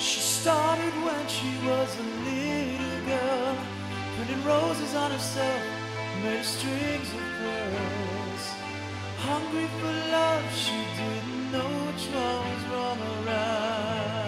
She started when she was a little girl, putting roses on herself, made of strings of pearls. Hungry for love, she didn't know which one was wrong or right.